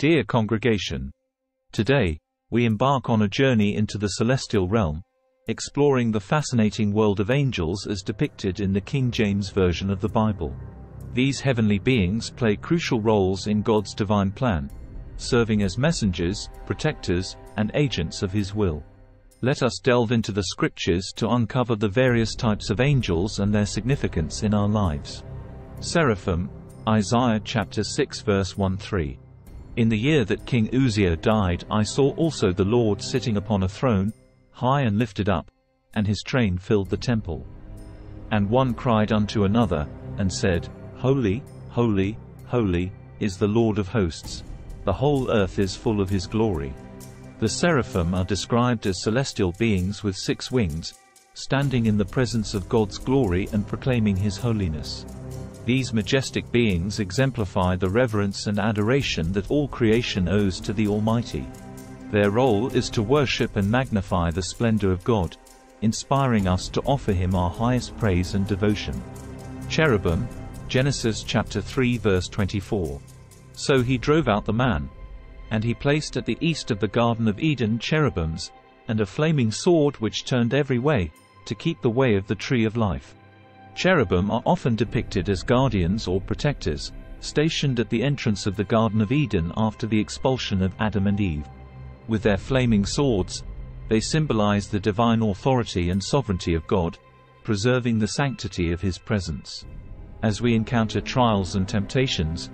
Dear congregation, today, we embark on a journey into the celestial realm, exploring the fascinating world of angels as depicted in the King James Version of the Bible. These heavenly beings play crucial roles in God's divine plan, serving as messengers, protectors, and agents of His will. Let us delve into the scriptures to uncover the various types of angels and their significance in our lives. Seraphim, Isaiah chapter 6 verse 1-3. In the year that King Uzziah died I saw also the Lord sitting upon a throne, high and lifted up, and his train filled the temple. And one cried unto another, and said, Holy, holy, holy, is the Lord of hosts. The whole earth is full of his glory. The seraphim are described as celestial beings with six wings, standing in the presence of God's glory and proclaiming his holiness. These majestic beings exemplify the reverence and adoration that all creation owes to the Almighty. Their role is to worship and magnify the splendor of God, inspiring us to offer him our highest praise and devotion. Cherubim, Genesis chapter 3 verse 24. So he drove out the man, and he placed at the east of the Garden of Eden cherubims, and a flaming sword which turned every way, to keep the way of the tree of life. Cherubim are often depicted as guardians or protectors, stationed at the entrance of the Garden of Eden after the expulsion of Adam and Eve. With their flaming swords, they symbolize the divine authority and sovereignty of God, preserving the sanctity of His presence. As we encounter trials and temptations,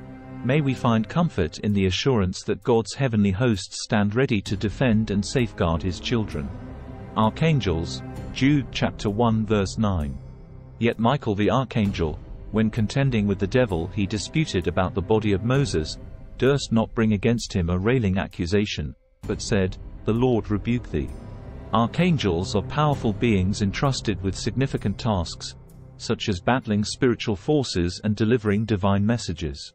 May we find comfort in the assurance that God's heavenly hosts stand ready to defend and safeguard his children. Archangels, Jude chapter 1 verse 9. Yet Michael the archangel, when contending with the devil he disputed about the body of Moses, durst not bring against him a railing accusation, but said, The Lord rebuke thee. Archangels are powerful beings entrusted with significant tasks, such as battling spiritual forces and delivering divine messages.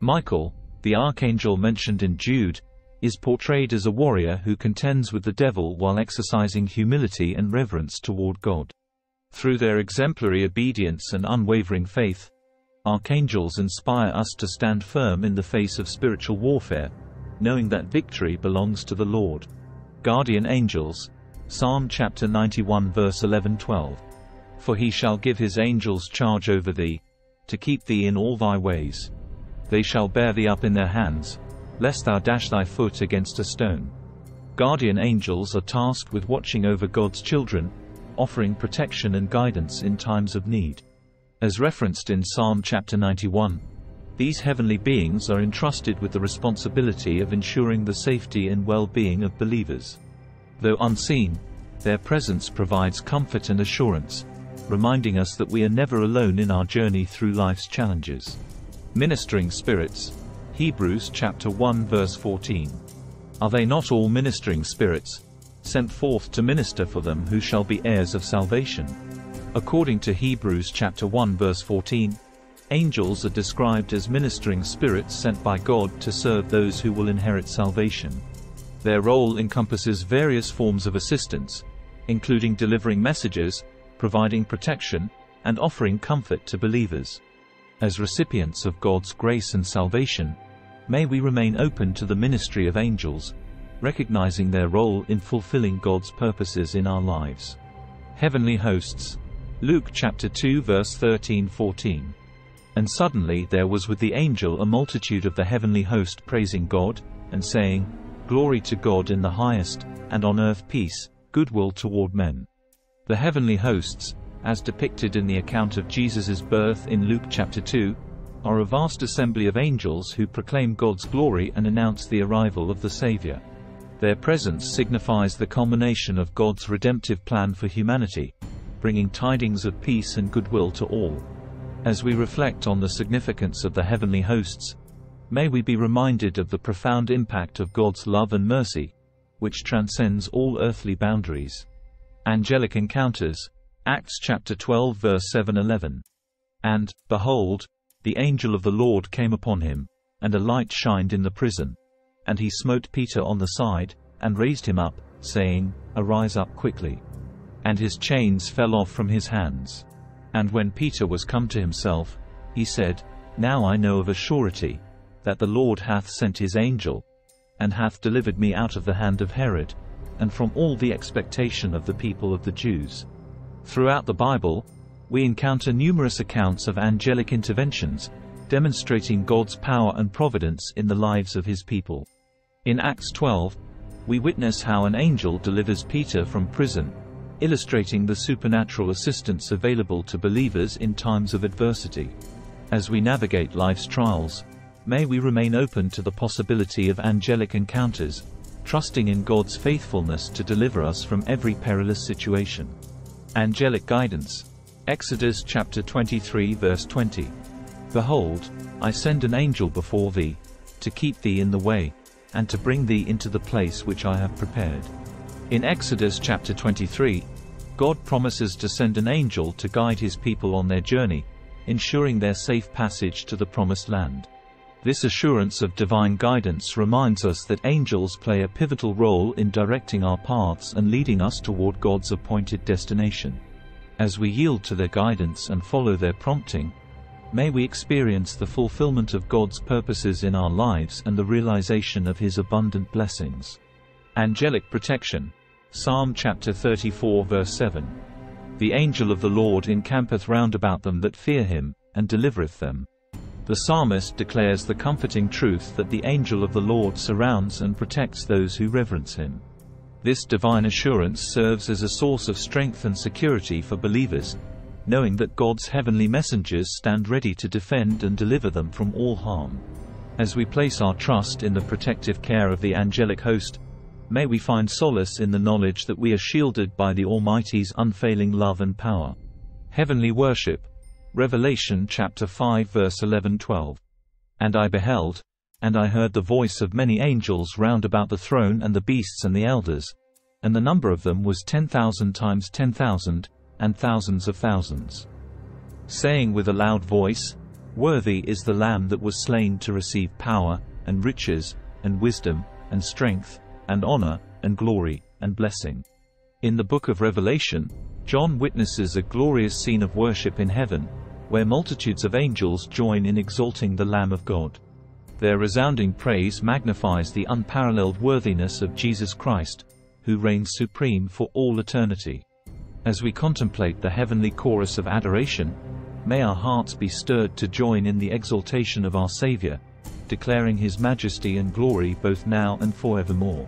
Michael, the archangel mentioned in Jude, is portrayed as a warrior who contends with the devil while exercising humility and reverence toward God. Through their exemplary obedience and unwavering faith, archangels inspire us to stand firm in the face of spiritual warfare, knowing that victory belongs to the Lord. Guardian Angels, Psalm chapter 91 verse 11-12. For he shall give his angels charge over thee, to keep thee in all thy ways. They shall bear thee up in their hands, lest thou dash thy foot against a stone. Guardian angels are tasked with watching over God's children, offering protection and guidance in times of need. As referenced in Psalm chapter 91, these heavenly beings are entrusted with the responsibility of ensuring the safety and well-being of believers. Though unseen, their presence provides comfort and assurance, reminding us that we are never alone in our journey through life's challenges. Ministering spirits. Hebrews chapter 1 verse 14. Are they not all ministering spirits, sent forth to minister for them who shall be heirs of salvation? According to Hebrews chapter 1 verse 14, angels are described as ministering spirits sent by God to serve those who will inherit salvation. Their role encompasses various forms of assistance, including delivering messages, providing protection, and offering comfort to believers. As recipients of God's grace and salvation, may we remain open to the ministry of angels, recognizing their role in fulfilling God's purposes in our lives. Heavenly Hosts Luke chapter 2 verse 13-14 And suddenly there was with the angel a multitude of the heavenly host praising God, and saying, Glory to God in the highest, and on earth peace, goodwill toward men. The heavenly hosts, as depicted in the account of Jesus' birth in Luke chapter 2, are a vast assembly of angels who proclaim God's glory and announce the arrival of the Savior. Their presence signifies the culmination of God's redemptive plan for humanity, bringing tidings of peace and goodwill to all. As we reflect on the significance of the heavenly hosts, may we be reminded of the profound impact of God's love and mercy, which transcends all earthly boundaries. Angelic encounters, Acts chapter 12 verse 7-11. And, behold, the angel of the Lord came upon him, and a light shined in the prison. And he smote Peter on the side, and raised him up, saying, Arise up quickly. And his chains fell off from his hands. And when Peter was come to himself, he said, Now I know of a surety, that the Lord hath sent his angel, and hath delivered me out of the hand of Herod, and from all the expectation of the people of the Jews. Throughout the Bible, we encounter numerous accounts of angelic interventions, demonstrating God's power and providence in the lives of his people. In Acts 12, we witness how an angel delivers Peter from prison, illustrating the supernatural assistance available to believers in times of adversity. As we navigate life's trials, may we remain open to the possibility of angelic encounters, trusting in God's faithfulness to deliver us from every perilous situation. Angelic guidance. Exodus chapter 23 verse 20. Behold, I send an angel before thee, to keep thee in the way, and to bring thee into the place which I have prepared. In Exodus chapter 23, God promises to send an angel to guide his people on their journey, ensuring their safe passage to the promised land. This assurance of divine guidance reminds us that angels play a pivotal role in directing our paths and leading us toward God's appointed destination. As we yield to their guidance and follow their prompting, may we experience the fulfillment of God's purposes in our lives and the realization of His abundant blessings. Angelic Protection Psalm chapter 34 verse 7. The angel of the Lord encampeth round about them that fear him, and delivereth them. The psalmist declares the comforting truth that the angel of the Lord surrounds and protects those who reverence him. This divine assurance serves as a source of strength and security for believers, knowing that God's heavenly messengers stand ready to defend and deliver them from all harm. As we place our trust in the protective care of the angelic host, May we find solace in the knowledge that we are shielded by the Almighty's unfailing love and power. Heavenly Worship Revelation chapter 5 verse 11-12 And I beheld, and I heard the voice of many angels round about the throne and the beasts and the elders, and the number of them was ten thousand times ten thousand, and thousands of thousands. Saying with a loud voice, Worthy is the Lamb that was slain to receive power, and riches, and wisdom, and strength, and honor, and glory, and blessing. In the book of Revelation, John witnesses a glorious scene of worship in heaven, where multitudes of angels join in exalting the Lamb of God. Their resounding praise magnifies the unparalleled worthiness of Jesus Christ, who reigns supreme for all eternity. As we contemplate the heavenly chorus of adoration, may our hearts be stirred to join in the exaltation of our Savior, declaring his majesty and glory both now and forevermore.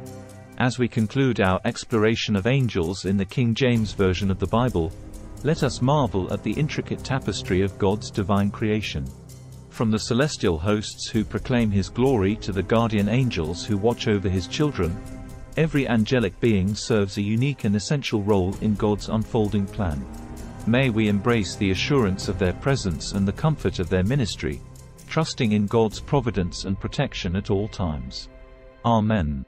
As we conclude our exploration of angels in the King James Version of the Bible, let us marvel at the intricate tapestry of God's divine creation. From the celestial hosts who proclaim his glory to the guardian angels who watch over his children, every angelic being serves a unique and essential role in God's unfolding plan. May we embrace the assurance of their presence and the comfort of their ministry, trusting in God's providence and protection at all times. Amen.